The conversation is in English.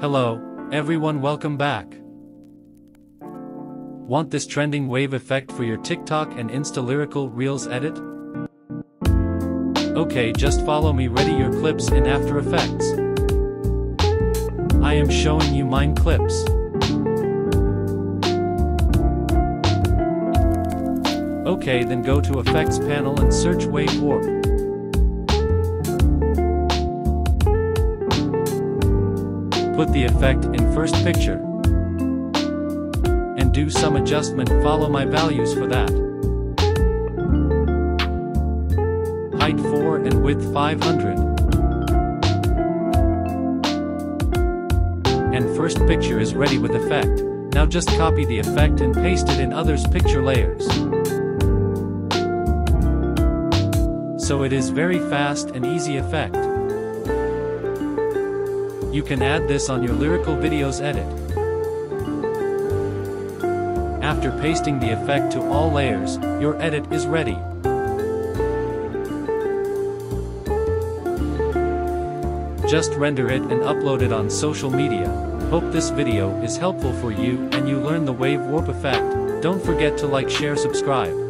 Hello, everyone welcome back. Want this trending wave effect for your TikTok and Insta Lyrical Reels edit? Okay just follow me ready your clips in After Effects. I am showing you mine clips. Okay then go to Effects panel and search Wave Warp. Put the effect in first picture. And do some adjustment follow my values for that. Height 4 and width 500. And first picture is ready with effect, now just copy the effect and paste it in others picture layers. So it is very fast and easy effect. You can add this on your lyrical videos edit. After pasting the effect to all layers, your edit is ready. Just render it and upload it on social media. Hope this video is helpful for you and you learn the wave warp effect. Don't forget to like share subscribe.